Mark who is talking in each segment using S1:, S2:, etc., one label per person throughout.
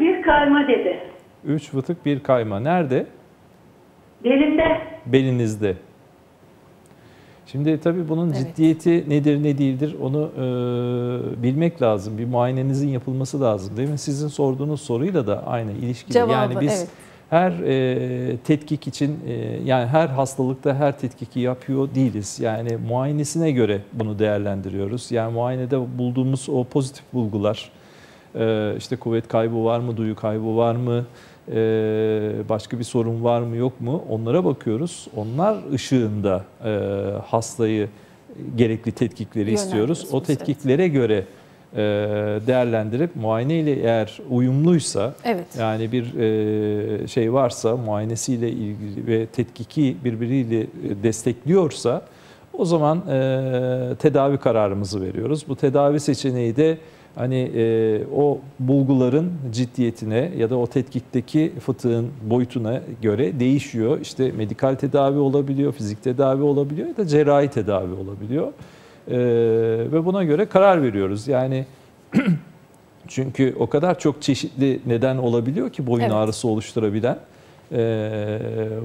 S1: bir kayma dedi.
S2: 3 fıtık bir kayma. Nerede?
S1: Belimde.
S2: Belinizde. Şimdi tabii bunun
S3: Evet.
S2: ciddiyeti nedir ne değildir onu e, bilmek lazım. Bir muayenenizin yapılması lazım değil mi? Sizin sorduğunuz soruyla da aynı ilişkili.
S3: Cevabı,
S2: yani biz
S3: evet.
S2: her e, tetkik için e, yani her hastalıkta her tetkiki yapıyor değiliz. Yani muayenesine göre bunu değerlendiriyoruz. Yani muayenede bulduğumuz o pozitif bulgular e, işte kuvvet kaybı var mı, duyu kaybı var mı, e, başka bir sorun var mı yok mu onlara bakıyoruz. Onlar ışığında e, hastayı gerekli tetkikleri istiyoruz. O
S3: Yönlendiriyorsunuz, evet.
S2: tetkiklere göre e, değerlendirip muayene ile eğer uyumluysa
S3: Evet.
S2: yani bir e, şey varsa muayenesiyle ilgili ve tetkiki birbiriyle e, destekliyorsa o zaman e, tedavi kararımızı veriyoruz. Bu tedavi seçeneği de hani e, o bulguların ciddiyetine ya da o tetkikteki fıtığın boyutuna göre değişiyor. İşte medikal tedavi olabiliyor, fizik tedavi olabiliyor ya da cerrahi tedavi olabiliyor. E, ve buna göre karar veriyoruz. Yani çünkü o kadar çok çeşitli neden olabiliyor ki boyun
S3: Evet.
S2: ağrısı oluşturabilen. Ee,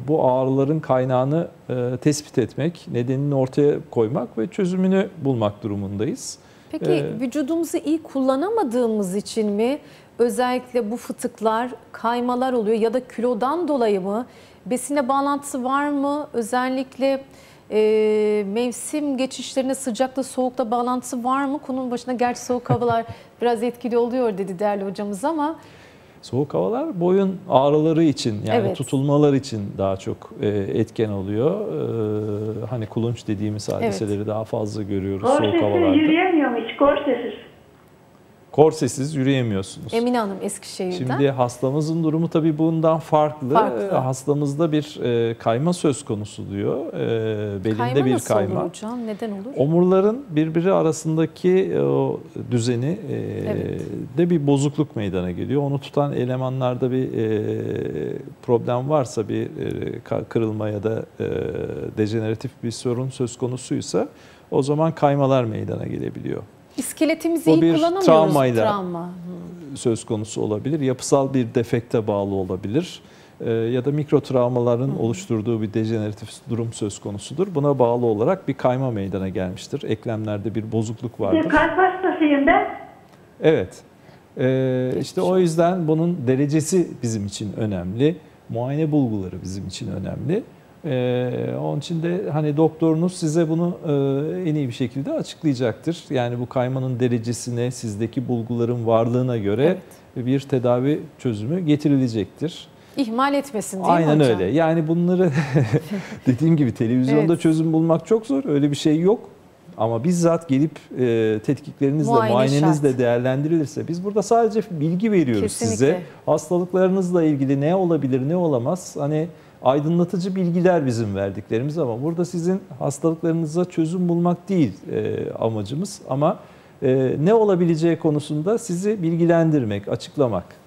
S2: bu ağrıların kaynağını e, tespit etmek, nedenini ortaya koymak ve çözümünü bulmak durumundayız.
S3: Peki
S2: Ee,
S3: vücudumuzu iyi kullanamadığımız için mi özellikle bu fıtıklar, kaymalar oluyor ya da kilodan dolayı mı? Besine bağlantısı var mı? Özellikle e, mevsim geçişlerine sıcakla soğukla bağlantısı var mı? Konunun başına gerçi soğuk havalar biraz etkili oluyor dedi değerli hocamız ama
S2: Soğuk havalar boyun ağrıları için yani
S3: Evet.
S2: tutulmalar için daha çok e, etken oluyor. Hani kulunç dediğimiz hadiseleri daha fazla görüyoruz soğuk
S1: Korsesiz
S2: havalarda.
S1: yürüyemiyorum hiç korsesiz.
S2: Korsesiz yürüyemiyorsunuz.
S3: Emine Hanım Eskişehir'den.
S2: Şimdi hastamızın durumu tabii bundan farklı.
S3: Farklı.
S2: Hastamızda bir e, kayma söz konusu diyor. E, belinde
S3: kayma
S2: bir
S3: nasıl
S2: kayma.
S3: olur hocam? Neden olur?
S2: Omurların birbiri arasındaki e, o düzeni e,
S3: Evet.
S2: de bir bozukluk meydana geliyor. Onu tutan elemanlarda bir e, problem varsa bir e, kırılma ya da e, dejeneratif bir sorun söz konusuysa o zaman kaymalar meydana gelebiliyor.
S3: İskeletimizi iyi
S2: bir
S3: kullanamıyoruz.
S2: travmayla.
S3: Travma. Hı.
S2: söz konusu olabilir. Yapısal bir defekte bağlı olabilir. Ee, ya da mikro travmaların oluşturduğu bir dejeneratif durum söz konusudur. Buna bağlı olarak bir kayma meydana gelmiştir. Eklemlerde bir bozukluk
S1: Bir
S2: vardır.
S1: kalp hastasıyım ben.
S2: Evet. Ee, işte o yüzden bunun derecesi bizim için önemli. Muayene bulguları bizim için önemli. Ee, onun için de hani doktorunuz size bunu e, en iyi bir şekilde açıklayacaktır. Yani bu kaymanın derecesine, sizdeki bulguların varlığına göre bir tedavi çözümü getirilecektir.
S3: İhmal etmesin değil mi
S2: Aynen
S3: hocam?
S2: öyle. Yani bunları dediğim gibi televizyonda
S3: Evet.
S2: çözüm bulmak çok zor. Öyle bir şey yok. Ama bizzat gelip e, tetkiklerinizle,
S3: Muayene
S2: muayenenizle
S3: şart.
S2: değerlendirilirse biz burada sadece bilgi veriyoruz
S3: Kesinlikle.
S2: size. Hastalıklarınızla ilgili ne olabilir, ne olamaz? Hani aydınlatıcı bilgiler bizim verdiklerimiz ama burada sizin hastalıklarınıza çözüm bulmak değil e, amacımız ama e, ne olabileceği konusunda sizi bilgilendirmek, açıklamak.